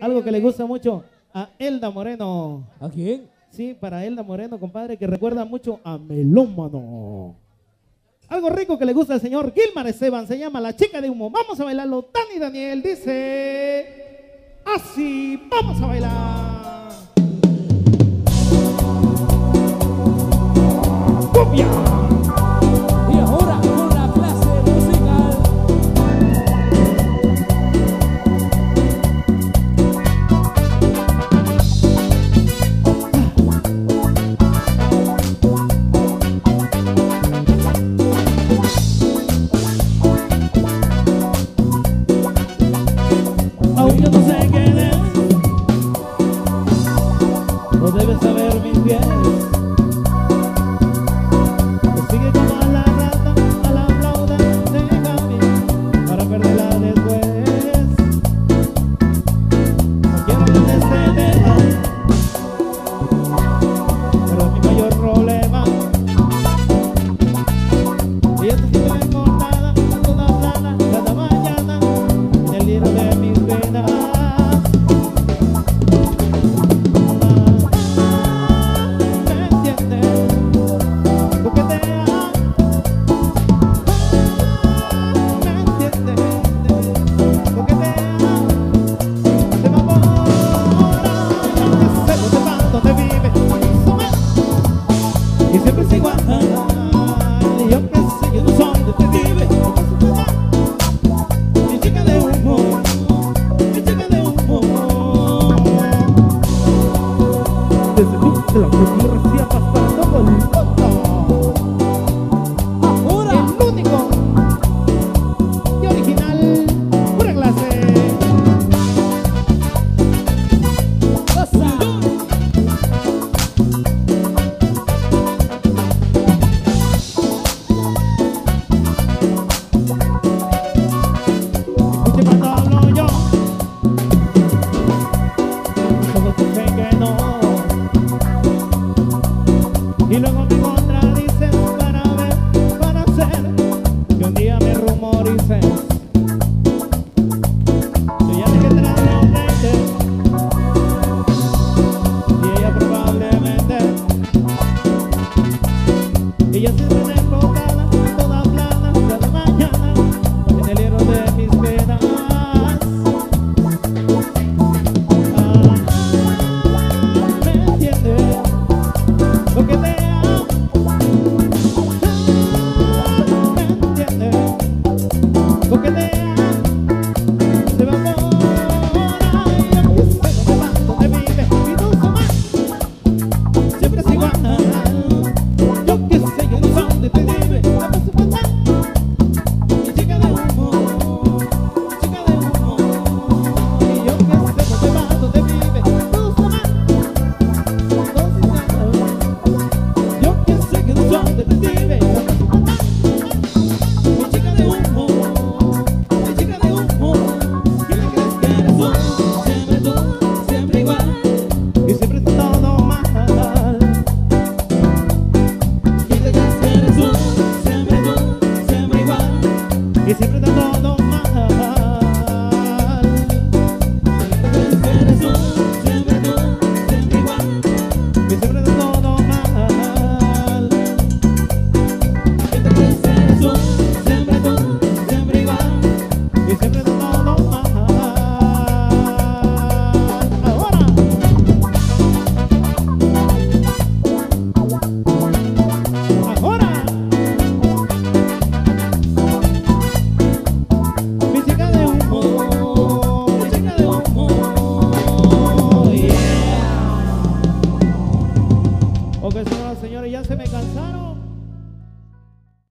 Algo que le gusta mucho a Elda Moreno. ¿A quién? Sí, para Elda Moreno, compadre, que recuerda mucho a Melómano. Algo rico que le gusta al señor Gilmar Esteban, se llama La Chica de Humo. Vamos a bailarlo. Dani Daniel dice, así, vamos a bailar. y luego me contradicen para ver, para hacer que un día me rumoricen. Yo ya sé que probablemente y ella probablemente. Y yo siempre me enfocaba